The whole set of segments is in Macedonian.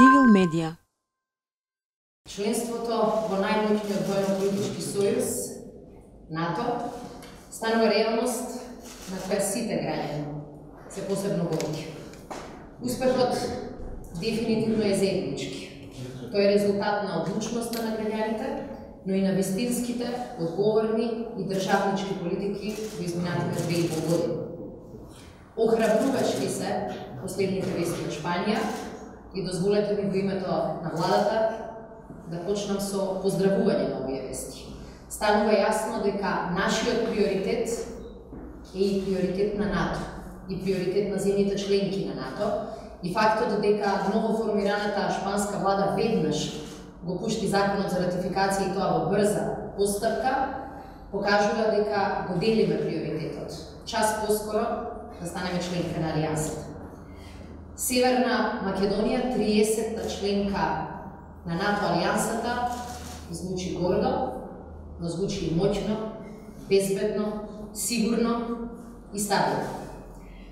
Цивил медија. Членството во најмоќниот војно-политички сојуз, НАТО, станува реалност на која сите граѓани се посебно горди. Успехот дефинитивно е заеднички. Тој е резултат на одлучноста на граѓаните, но и на вистинските, одговорни и државнички политики во изминатите две и пол години. Охрабрувачки се последните вести од Шпанија и дозволете ми во името на владата да почнам со поздравување на овие вести. Станува јасно дека нашиот приоритет е и приоритет на НАТО, и приоритет на земјите членки на НАТО, и фактот дека ново формираната шпанска влада веднаш го пушти законот за ратификација и тоа во брза постапка, покажува дека го делиме приоритетот. Час поскоро да станеме членка на Алијансата. Северна Македонија, 30-та членка на НАТО Алијансата, звучи гордо, но звучи и моќно, безбедно, сигурно и стабилно.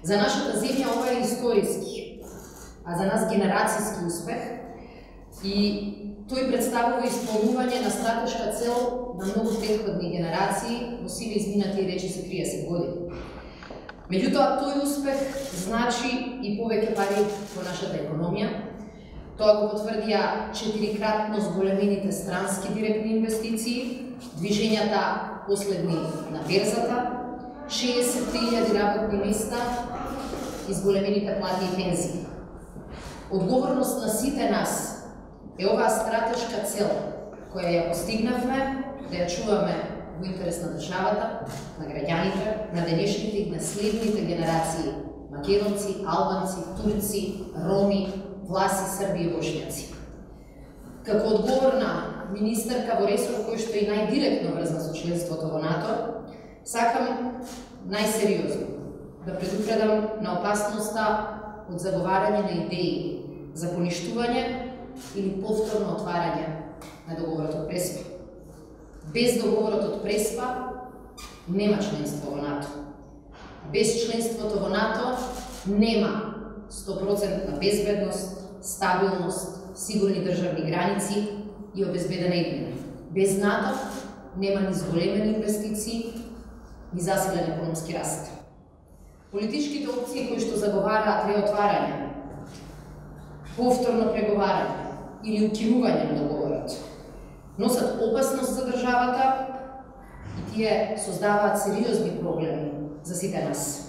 За нашата земја ова е историски, а за нас генерацијски успех и тој представува исполнување на стратешка цел на многу претходни генерации во сиве изминати речиси 30 години. Меѓутоа, тој успех значи и повеќе пари во нашата економија. Тоа го потврдија четирикратно зголемените странски директни инвестиции, движењата последни на берзата, 60.000 работни места и зголемените плати и пензии. Одговорност на сите нас е оваа стратешка цел која ја постигнавме да ја чуваме во интерес на државата, на граѓаните, на денешните и на следните генерации македонци, албанци, турци, роми, власи, срби и бошњаци. Како одговорна министерка во ресор кој што и најдиректно врзан со членството во НАТО, сакам најсериозно да предупредам на опасноста од заговарање на идеи за поништување или повторно отварање на договорот од Преспа. Без договорот од Преспа нема членство во НАТО. Без членството во НАТО нема 100% безбедност, стабилност, сигурни државни граници и обезбедена иднина. Без НАТО нема ни зголемени инвестиции, ни засилен економски раст. Политичките опции кои што заговараат реотварање, повторно преговарање или укинување на договорот, носат опасност за државата и тие создаваат сериозни проблеми за сите нас.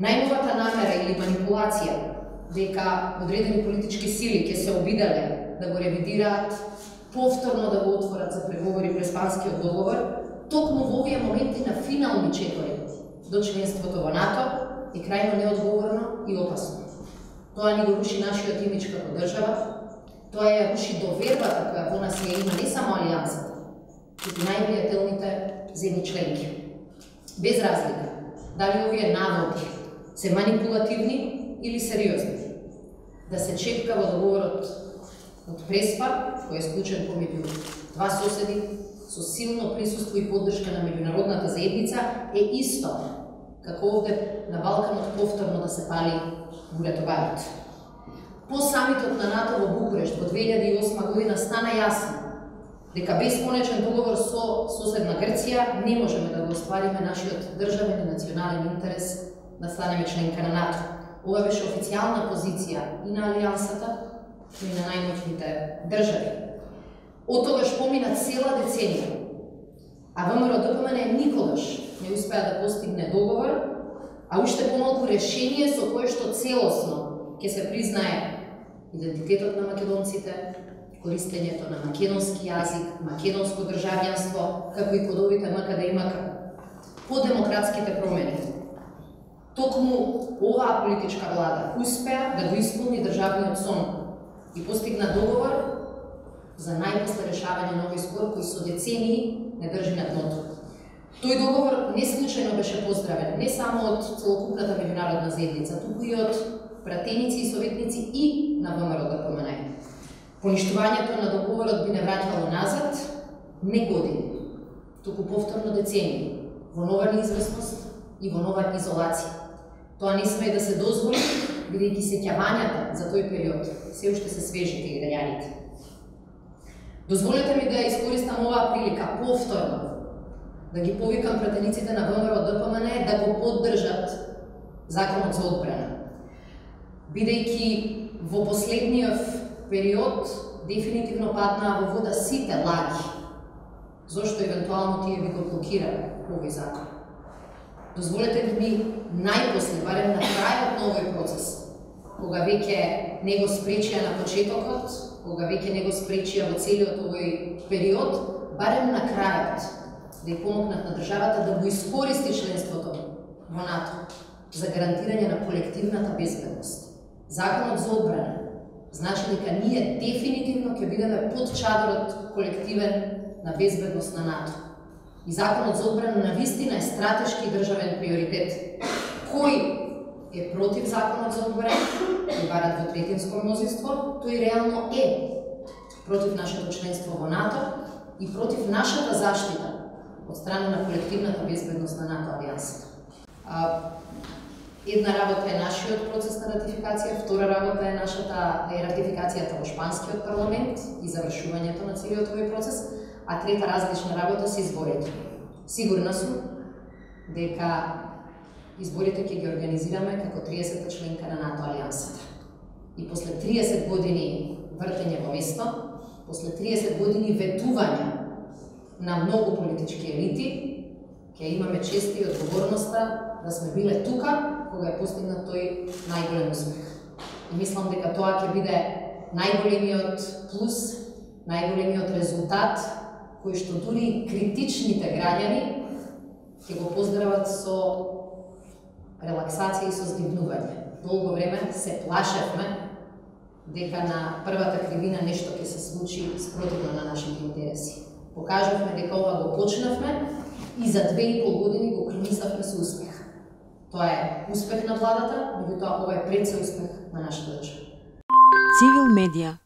Најновата намера или манипулација дека одредени политички сили ќе се обиделе да го ревидираат, повторно да го отворат за преговори през Панскиот договор, токму во овие моменти на финални чекори до членството во НАТО е крајно неодговорно и опасно. Тоа ни го руши нашиот имидж како држава, Тоа ја уши довербата која во нас ја има не само Алијансата, туку најпријателните земји членки. Без разлика, дали овие наводи се манипулативни или сериозни. Да се чепка во договорот од Преспа, кој е склучен помеѓу два соседи, со силно присуство и поддршка на меѓународната заедница, е исто како овде на Балканот повторно да се пали буретоварот. По самитот на НАТО во Букурешт во 2008 година стана јасно дека без конечен договор со соседна Грција не можеме да го оствариме нашиот државен и национален интерес да станеме членка на НАТО. Ова беше официјална позиција и на Алијансата, и на најмоќните држави. Од тогаш помина цела деценија, а ВМРО ДПМН никогаш не успеа да постигне договор, а уште помалку решение со кое што целосно ќе се признае идентитетот на македонците, користењето на македонски јазик, македонско државјанство, како и кодовите МКД да и МК. По демократските промени. Токму оваа политичка влада успеа да го исполни државниот сон и постигна договор за најпосле решавање на овој спор кој со децении не држи на дното. Тој договор не случајно беше поздравен не само од целокупната меѓународна заедница, туку и од пратеници и советници и на ВМРО да ДПМН. Поништувањето на договорот би не враќало назад не години, туку повторно децении, во нова неизвестност и во нова изолација. Тоа не смее да се дозволи бидејќи сеќавањата за тој период се уште се свежи кај граѓаните. Дозволете ми да искористам оваа прилика повторно да ги повикам пратениците на ВМРО да ДПМН да го поддржат законот за одбрана. Бидејќи во последниот период дефинитивно паднаа во вода сите лаги. Зошто евентуално тие ви го блокирале овој закон? Дозволете ми најпосле, барем на крајот на овој процес, кога веќе не го спречија на почетокот, кога веќе не го спречија во целиот овој период, барем на крајот, да ја помогнат на државата да го искористи членството во НАТО за гарантирање на колективната безбедност. Законот за одбрана значи дека ние дефинитивно ќе бидеме под чадрот колективен на безбедност на НАТО. И законот за одбрана на вистина е стратешки државен приоритет. Кој е против законот за одбрана, и барат во третинско мнозинство, тој реално е против нашето членство во НАТО и против нашата заштита од страна на колективната безбедност на НАТО алијансата. Една работа е нашиот процес на ратификација, втора работа е нашата е ратификацијата во шпанскиот парламент и завршувањето на целиот овој процес, а трета различна работа се изборите. Сигурна сум дека изборите ќе ги организираме како 30 членка на НАТО алијансата. И после 30 години вртење во место, после 30 години ветување на многу политички елити, ќе имаме чести и одговорноста да сме биле тука кога е постигнат тој најголем успех. И мислам дека тоа ќе биде најголемиот плюс, најголемиот резултат кој што дури критичните граѓани ќе го поздрават со релаксација и со здивнување. Долго време се плашевме дека на првата кривина нешто ќе се случи спротивно на нашите интереси. Покажавме дека ова го почнавме и за две и пол години го кронисавме со успех. Тоа е успех на владата, меѓутоа ова е пред се успех на нашата држава. Цивил медија